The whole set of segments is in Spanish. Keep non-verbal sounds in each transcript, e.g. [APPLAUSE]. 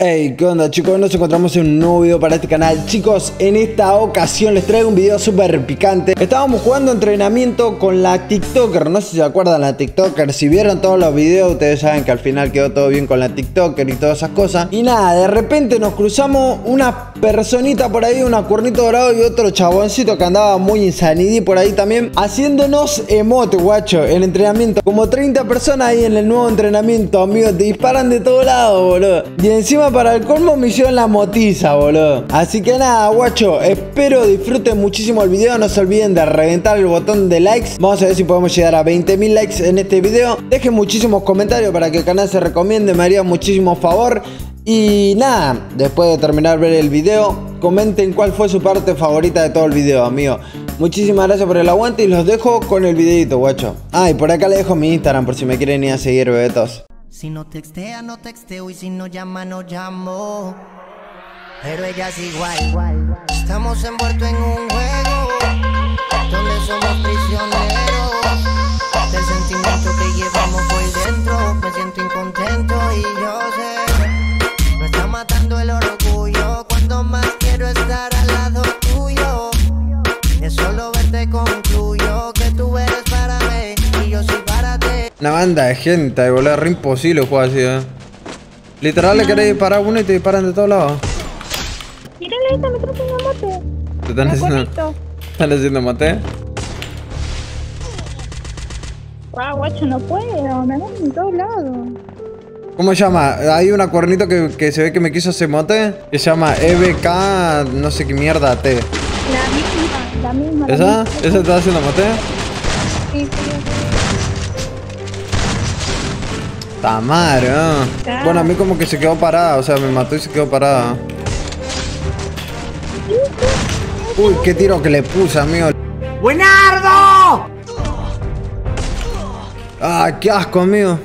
Hey, ¿qué onda chicos? Nos encontramos en un nuevo video para este canal. Chicos, en esta ocasión les traigo un video súper picante. Estábamos jugando entrenamiento con la TikToker. No sé si se acuerdan la TikToker. Si vieron todos los videos, ustedes saben que al final quedó todo bien con la TikToker y todas esas cosas. Y nada, de repente nos cruzamos una personita por ahí, una cuernito dorado y otro chaboncito que andaba muy insanidí por ahí también Haciéndonos emote, guacho, en entrenamiento. Como 30 personas ahí en el nuevo entrenamiento, amigos Te disparan de todos lados, boludo. Y encima para el colmo me la motiza, boludo. Así que nada, guacho, espero disfruten muchísimo el video. No se olviden de reventar el botón de likes. Vamos a ver si podemos llegar a 20.000 likes en este video. Dejen muchísimos comentarios para que el canal se recomiende. Me haría muchísimo favor. Y nada, después de terminar ver el video, comenten cuál fue su parte favorita de todo el video, amigo. Muchísimas gracias por el aguante y los dejo con el videito, guacho. Ah, y por acá le dejo mi Instagram por si me quieren ir a seguir, bebetos. Si no textea, no texteo y si no llama, no llamo. Pero ella es igual. Estamos envueltos en un banda de gente, boludo, re imposible jugar así, eh. Literal le querés disparar a uno y te disparan de todos lados. Mírale, esta me trae una moto. ¿Te están haciendo, están haciendo mate? Ah, guacho, no puedo. Me van en todos lados. ¿Cómo se llama? Hay una cuernito que, que se ve que me quiso hacer mote. Que se llama EBK, no sé qué mierda T. La misma, la misma. la ¿Esa? misma. ¿Esa está haciendo mote? Sí, sí, Tamar, ah. Bueno, a mí como que se quedó parada, o sea, me mató y se quedó parada. Uy, qué tiro que le puse, amigo. ¡Buenardo! Ah, qué asco, amigo.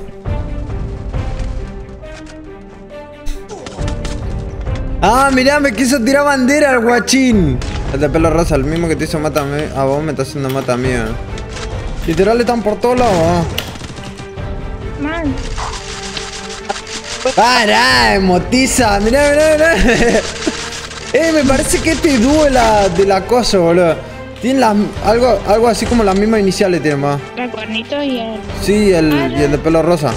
Ah, mirá, me quiso tirar bandera el guachín. El de pelo rosa, el mismo que te hizo mata a, mí, a vos me está haciendo mata a mí. eh. Literal están por todos lados. ah. Man, ¡Para! ¡Motiza! Mirá, mirá, mirá. [LAUGHS] eh, me parece que este dúo de la, de la cosa, boludo. Tienen las, algo, algo así como las mismas iniciales, tiene más. el cuernito y el. Sí, el, y el de pelo rosa.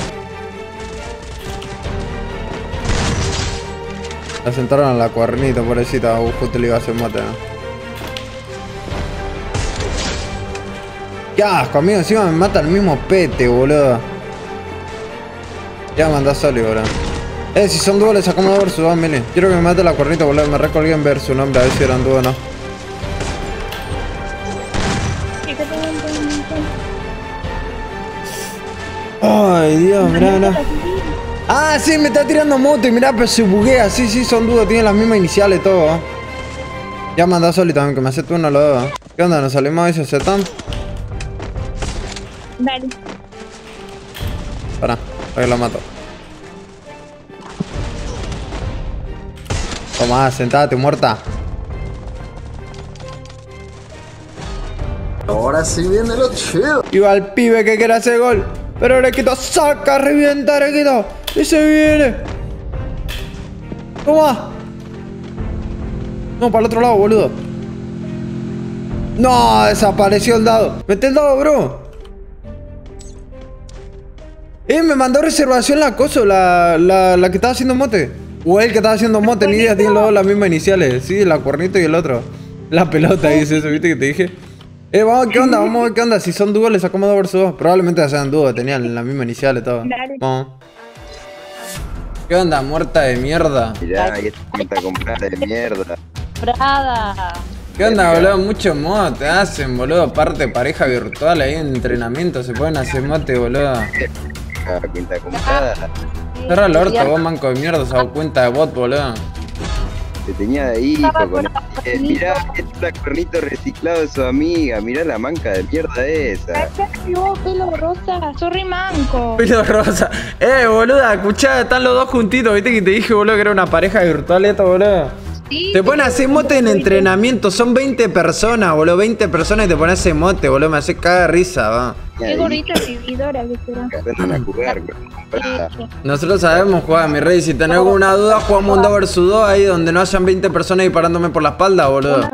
La sentaron a la cuernita, pobrecita. uh, Justo le iba a hacer mate. ¿no? ¡Qué asco, amigo! Encima me mata el mismo pete, boludo. Ya mandá solo, boludo. Eh, si son le sacamos versus, ah, mili. Quiero que me mate la cuernita, boludo. Me recolgué en ver su nombre, a ver si eran dúos o no. ¿Y Ay, Dios, mirá, mirá. Ah, sí, me está tirando moto y mirá, pero se buguea. Sí, sí, son dudas, tienen las mismas iniciales todo. ¿eh? Ya manda Soli también, que me hace tú uno los dos. ¿eh? ¿Qué onda? ¿Nos salimos ahí, se aceptan? Dale. Para que lo mato. Toma, sentate, muerta. Ahora sí viene lo chido. Iba al pibe que quiere hacer gol. Pero Arequito saca, revienta Arequito. Y se viene. Toma. No, para el otro lado, boludo. No, desapareció el dado. Mete el dado, bro. Eh, me mandó reservación la cosa, la, la, la que estaba haciendo mote. O el que estaba haciendo mote, ni idea, tienen los dos las mismas iniciales. Sí, la cuernito y el otro. La pelota, dice eso, ¿viste que te dije? Eh, vamos, ¿qué onda? Vamos a ver qué onda. Si son dúos, le sacamos dos versus dos. Probablemente sean dúos, tenían las mismas iniciales todo. Vamos. ¿Qué onda, muerta de mierda? Mirá, y esta cuenta comprada de mierda. Prada. ¿Qué onda, boludo? Muchos mods te hacen, boludo. Aparte, pareja virtual ahí en entrenamiento se pueden hacer mote, boludo. Ah, cuenta comprada. Cerra el orto, vos manco de mierda, se cuenta de bot, boludo. Te tenía de hijo con eh, Mirá, este es el cuernito reciclado de su amiga. Mirá la manca de mierda esa. Vos, pelo rosa. Sorry, manco. Pelo rosa. Eh, boluda, escuchá, están los dos juntitos. ¿Viste que te dije, boludo, que era una pareja virtual esto, boludo? Sí, Te ponen a hacer mote en entrenamiento. Son 20 personas, boludo. 20 personas y te pones a hacer mote, boludo. Me hace cagar de risa, va. Qué gordita vividora que será. Jugar. Nosotros sabemos jugar, mi rey. Si tenés alguna duda, jugamos un 2 vs 2 ahí donde no hayan 20 personas disparándome por la espalda, boludo.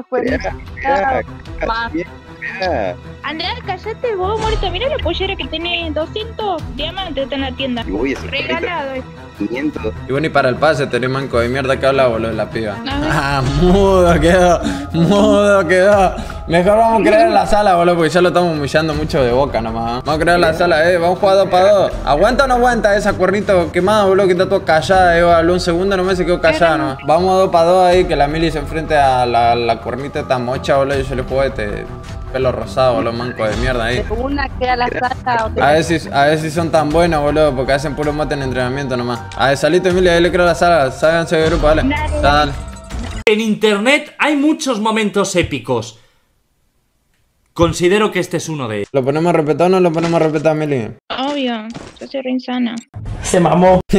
Andá, callate vos, muerto. Mira la pollera que tiene 200 diamantes en la tienda. Regalado. 500. Y bueno, y para el pase tenés manco de mierda que habla, boludo, la piba. Ah, mudo quedó, mudo quedó. Mejor vamos a crear en la sala, boludo, porque ya lo estamos humillando mucho de boca nomás. ¿eh? Vamos a crear en la sala, eh, vamos a jugar dos para dos. ¿Aguanta o no aguanta esa cuernito quemada, boludo, que está todo callada? Eh, habló un segundo, no me se quedó callada, ¿no? Vamos dos para dos ahí, que la mili se enfrente a la, la cuernita esta mocha, boludo, y yo le juego este pelo rosado, boludo, manco de mierda ahí. De una queda la sala, otra. A ver, si, a ver si son tan buenos, boludo, porque hacen puro mate en entrenamiento nomás. A ver, salite, Emilia, ahí le creo la sala. Ságanse de grupo, dale. Dale. En internet hay muchos momentos épicos. Considero que este es uno de ellos. ¿Lo ponemos a respetar o no lo ponemos a respetar, Emily? Obvio. Yo soy re insana. [LAUGHS]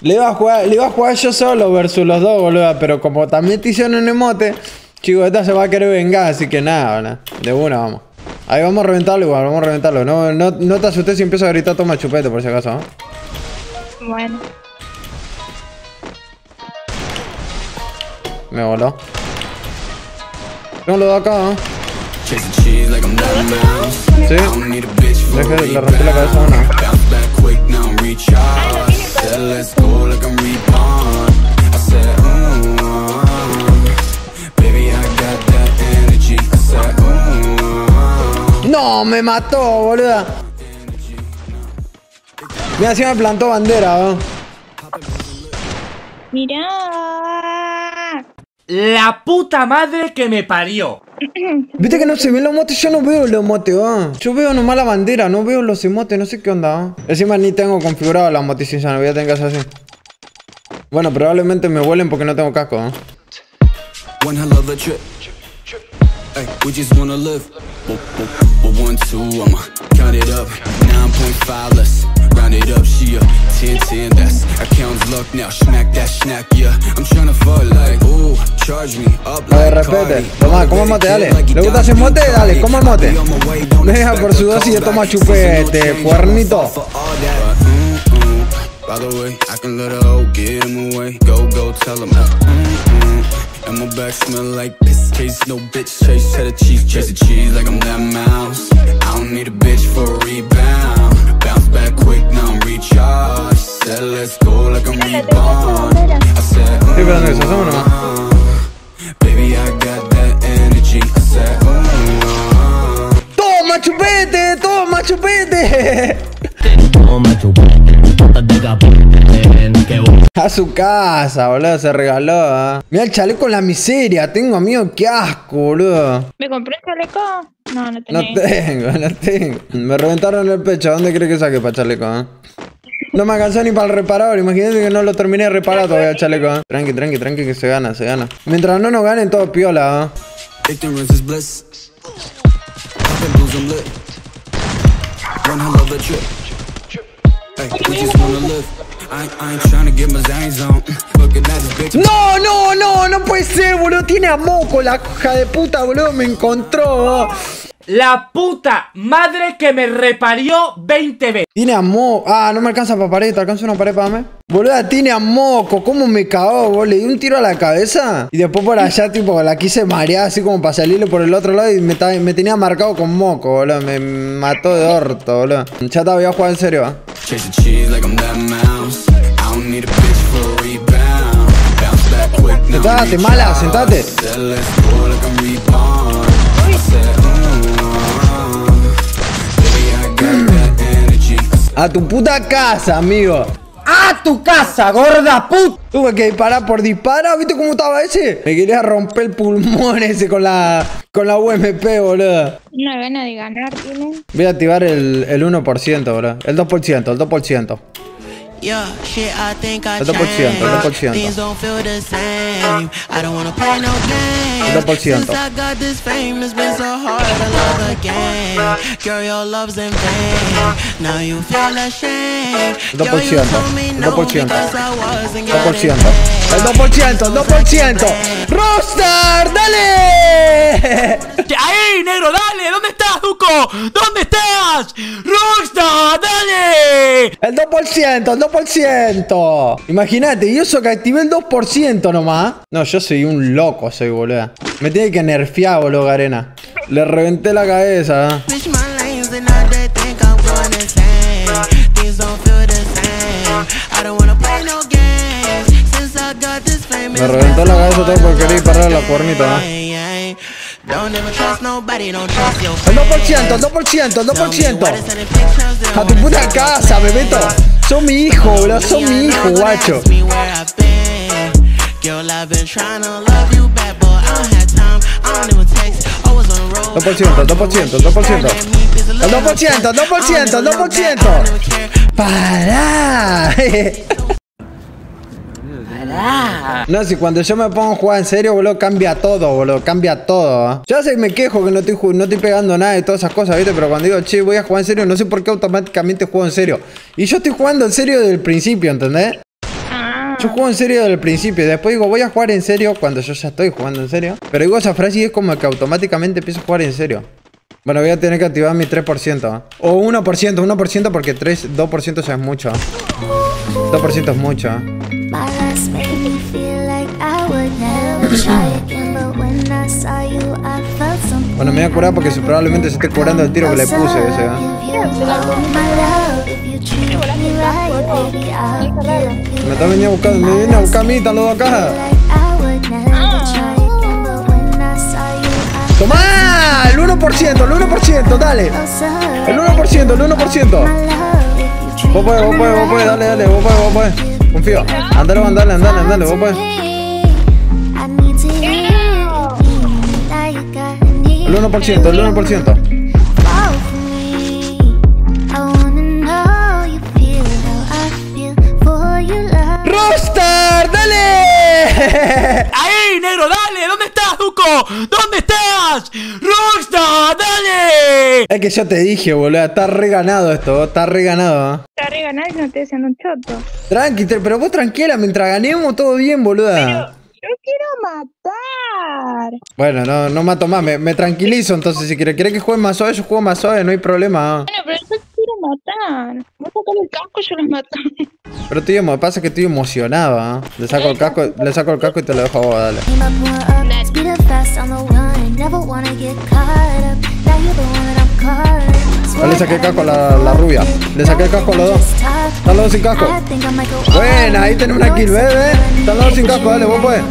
le, iba a jugar, le iba a jugar yo solo versus los dos, boludo, pero como también te hicieron un emote, chico, esta se va a querer vengar, así que nada. De una, vamos. Ahí vamos a reventarlo igual, vamos a reventarlo. No, no, no te asustes si empiezo a gritar toma chupete, por si acaso, ¿no? Bueno. Me voló. No lo de acá, ¿eh? Sí. Deje, a le rompí la cabeza a una. No, me mató, boluda. Mira, si me plantó bandera, ¿no? Mirá. La puta madre que me parió. [CLEARS THROAT] Viste que no se ven los motes, yo no veo los motes, ¿va? Yo veo nomás la bandera, no veo los emotes, no sé qué onda, ¿va? Encima ni tengo configurado ya no voy a tener que hacer así. Bueno, probablemente me vuelen porque no tengo casco. One hell of a trip. We just wanna live. Well, one, two, I'ma count it up. 9.5 less. Round it up, she a 10, 10, that's account's luck now. Smack that snack, yeah. I'm tryna fuck like, ooh, charge me up like respete. Cardi. Toma, coma mote, dale. ¿Le gusta hacer mote? Dale, coma mote. Deja por su dosis de toma chupete, cuernito. By the way, I can let her get him away. Go, go, tell him. And my back smell like piss. Chase no bitch, chase cheddar cheese. Chase the cheese like I'm that mouse. I don't need a bitch for a rebound. Bounce back quick, now I'm recharged. Said let's go like I'm reborn. I said, Estoy esperando que se asome nomás. mm, baby, I got that energy. I said, mm, ¡Toma chupete! ¡Toma chupete! A su casa, boludo, se regaló, ¿eh? Mira el chaleco en la miseria, tengo amigo, qué asco, boludo. ¿Me compré un chaleco? No, no No tenés. tengo, no tengo. Me reventaron el pecho, ¿dónde crees que saque para chaleco, eh? No me alcanzó ni para el reparador, imagínate que no lo terminé de reparar todavía el chaleco, ¿eh? Tranqui, tranqui, tranqui, que se gana, se gana. Mientras no nos ganen, todo piola, No, no, no, no puede ser, boludo. Tiene a moco la hija de puta, boludo. Me encontró. La puta madre que me reparió 20 veces. Tiene a moco. Ah, no me alcanza para pared. ¿Te alcanza una pared para mí? Boluda, tiene a moco. ¿Cómo me cagó, boludo? Le di un tiro a la cabeza. Y después por allá, tipo, la quise marear así como para salirle por el otro lado. Y me, me tenía marcado con moco, boludo. Me mató de orto, boludo. Ya te voy a jugar en serio, ¿eh? Chasing cheese like A tu puta casa, amigo. ¡A tu casa, gorda puta! Tuve que disparar por disparar, ¿viste cómo estaba ese? Me quería romper el pulmón [LAUGHS] ese con la con la UMP, boludo. Una gana de ganar tiene. Voy a activar el, el 1%, boludo. El 2%, el 2%. Yeah, shit, I think I El 2%, el 2%. Things don't feel the same. I don't wanna play no games. El 2%. Since I got this fame, it's been so hard to love again. Girl, your love's in vain. Now you feel ashamed. El Girl, you 2%, told me el no 2%, because I wasn't 2%. getting El 2%, el 2%. ¡Rockstar! ¡Dale! ¡Ahí, negro, dale! ¿Dónde estás, Duco? ¿Dónde estás? ¡Rockstar, dale! El 2%, el 2%. Imagínate, yo soy que activé el 2% nomás. No, yo soy un loco, soy boludo. Me tiene que nerfear, boludo, Garena. Le reventé la cabeza. fame, Me reventó la cabeza todo por querer disparar la cuernita. ¿eh? Ay, ay. Don't ever trust nobody, don't trust your El friends. 2%, el 2%, el Tell me why 2%. they sending pictures, they A tu puta casa, Bebeto. Son mi hijo, boludo. Son mi hijo, guacho. 2%, 2%, 2%. El 2%, 2%, 2%. ¡Para! No, si cuando yo me pongo a jugar en serio, boludo, cambia todo, boludo, cambia todo. ¿eh? Ya sé, me quejo que no estoy, no estoy pegando nada y todas esas cosas, ¿viste? Pero cuando digo, che, voy a jugar en serio, no sé por qué automáticamente juego en serio. Y yo estoy jugando en serio desde el principio, ¿entendés? Yo juego en serio desde el principio. y Después digo, voy a jugar en serio cuando yo ya estoy jugando en serio. Pero digo esa frase y es como que automáticamente empiezo a jugar en serio. Bueno, voy a tener que activar mi 3%. ¿eh? O 1%, 1% porque 3, 2% ya es mucho. 2% es mucho. Bueno, me voy a curar porque probablemente se esté curando el tiro que le puse ese. ¿eh? Me está veniendo a buscar, me viene a buscar a mí, están los dos acá. ¡Tomá! El 1%, el 1%, dale. El 1%, el 1%. Vos podés, vos podés, vos podés, dale, dale, vos podés, vos podés. Confío. Andale, andale, andale, andale, vos podés. El 1%, el 1%. [LAUGHS] ¡Ahí, negro, dale! ¿Dónde estás, Duco? ¿Dónde estás? ¡Rockstar, dale! Es que yo te dije, boludo, está reganado esto, está reganado. ¿eh? está re ganar y no estoy haciendo un choto. Tranqui, te- pero vos tranquila, mientras ganemos todo bien, boluda. Yo quiero matar. Bueno, no, no mato más, me, me tranquilizo entonces. Si quieres, querés que juegue más suave, yo juego más suave, no hay problema. ¿eh? Bueno, pero Voy a sacar el casco y yo los mato. Pero estoy, emo- pasa que estoy emocionado. ¿eh? Le saco el casco, le saco el casco y te lo dejo a vos, dale. Ah, le saqué el casco a la, la rubia. Le saqué el casco a los dos. Están los dos sin casco. Buena, ahí tenemos una kill, bebé. Están los dos sin casco, dale, vos puedes.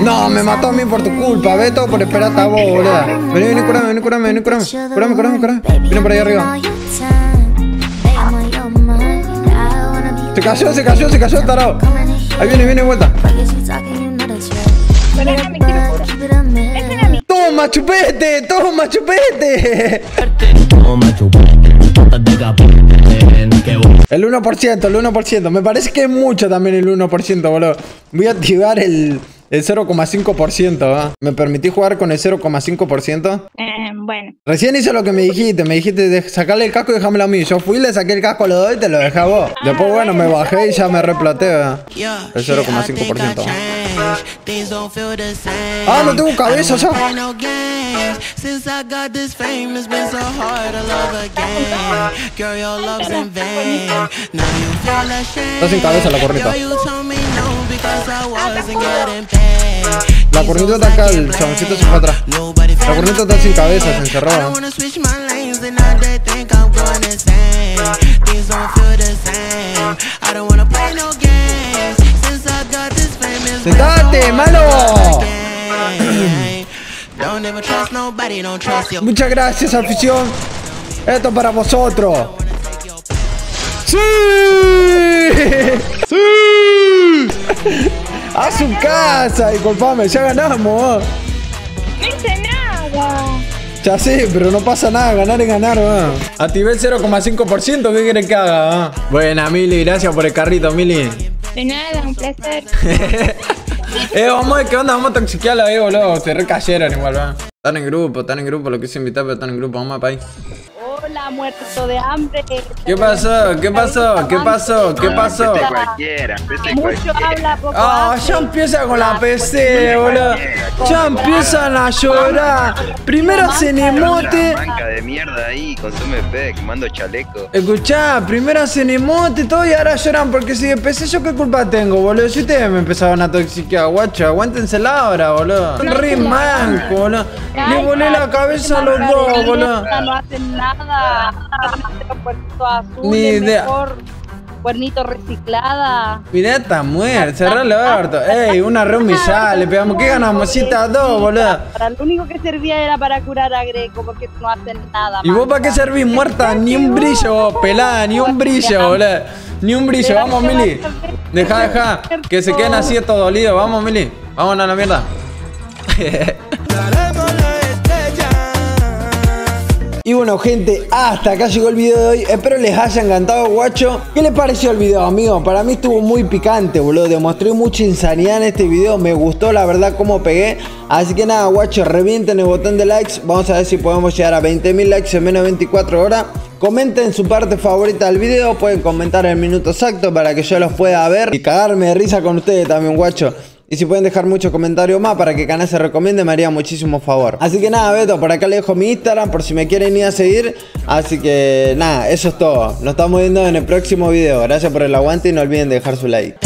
No, me mató a mí por tu culpa, Beto, por esperarte a vos, boluda. Vení, vení, curame, vení, curame, vení, curame. Curame, curame, curame. Viene por ahí arriba. Se cayó, se cayó, se cayó el tarado. Ahí viene, viene de vuelta. Pero no me quiero curar. Déjenme a mí. ¡Toma, chupete! El 1%, el 1%. Me parece que es mucho también el 1%, boludo. Voy a activar el, el 0,5%. ¿ah? ¿Me permití jugar con el 0,5%? Eh, bueno. Recién hice lo que me dijiste. Me dijiste de sacarle el casco y dejármelo a mí. Yo fui, le saqué el casco, lo doy y te lo dejé a vos. Después, bueno, me bajé y ya me replaté. ¿ah? Yeah, El shit, I think I 0,5%. Changed. Things don't feel the same. Ah, no tengo cabeza ya. play no games. Since I got this fame, it's been so hard to love again. Girl, your love's in vain. Now you feel ashamed. Está sin cabeza la corneta. Girl, you told me no because I wasn't getting paid. La corneta está acá, el chaboncito se fue atrás. La corneta está sin cabeza, se encerró. I don't ¿ah? wanna switch my trust your Muchas gracias, afición. Esto es para vosotros. ¡Sí! ¡Sí! A su casa, disculpame, ya ganamos. No hice nada. Ya sé, pero no pasa nada, ganar es ganar, va. Activé el 0,5%, ¿qué querés que haga? va? Buena, Mili, gracias por el carrito, Mili. De nada, un placer. [LAUGHS] eh, vamos a ver qué onda, vamos a toxiquearla ahí, boludo. Se recayeron igual, va. Están en grupo, están en grupo, lo quise invitar, pero están en grupo, vamos a ahí. Muerto de hambre. ¿Qué pasó? ¿Qué pasó? ¿Qué pasó? ¿Qué pasó? Cualquiera, Mucho cualquiera. habla, poco Ah, ya empieza con la PC, boludo. Ya empiezan a llorar. Primero hacen emote. Manca de mierda ahí, consume pack, mando chaleco. Escuchá, primero hacen emote todo y ahora lloran porque si empecé yo qué culpa tengo, boludo. Si ustedes me empezaban a toxiquear, guacho, aguántensela ahora, boludo. Re manco, boludo. Le volé la cabeza a los dos, boludo. No hacen nada. Azul, Ni idea. mejor. Cuernito reciclada. Mirá, está muerto, cerrá el orto. Ey, una re humillada, le pegamos. ¿Qué ganamos? 7 a 2, boludo. Para lo único que servía era para curar a Greco, porque no hacen nada. ¿Y vos para qué servís muerta? Ni un brillo, vos, pelada, ni un brillo, boludo. Ni un brillo, vamos, Mili. Deja, deja. Que se queden así estos dolidos. Vamos, Mili. Vámonos a la mierda. [LAUGHS] Y bueno gente, hasta acá llegó el video de hoy. Espero les haya encantado guacho. ¿Qué les pareció el video amigo? Para mí estuvo muy picante boludo. Demostré mucha insanidad en este video. Me gustó la verdad cómo pegué. Así que nada guacho, revienten el botón de likes. Vamos a ver si podemos llegar a 20.000 likes en menos de 24 horas. Comenten su parte favorita del video. Pueden comentar el minuto exacto para que yo los pueda ver Y cagarme de risa con ustedes también guacho y si pueden dejar muchos comentarios más para que el canal se recomiende, me haría muchísimo favor. Así que nada, Beto, por acá les dejo mi Instagram por si me quieren ir a seguir. Así que nada, eso es todo. Nos estamos viendo en el próximo video. Gracias por el aguante y no olviden dejar su like.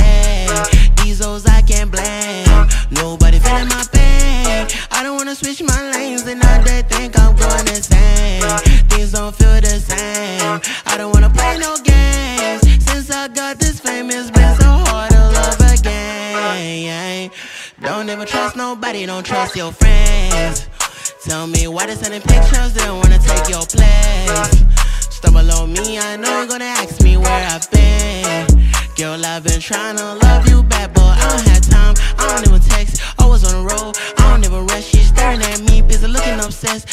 Don't ever trust nobody, don't trust your friends. Tell me why they sending pictures, they don't wanna take your place. Stumble on me, I know you're gonna ask me where I've been. Girl, I've been trying to love you back, but I don't have time. I don't even text, always on the road. I don't even rush, she's staring at me, busy looking obsessed.